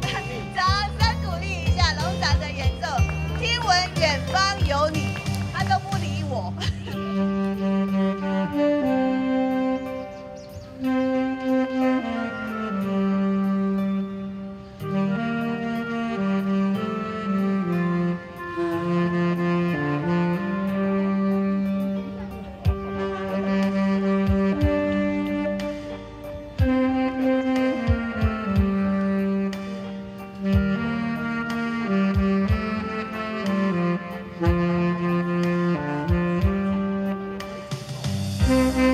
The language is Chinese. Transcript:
掌 Mm-hmm.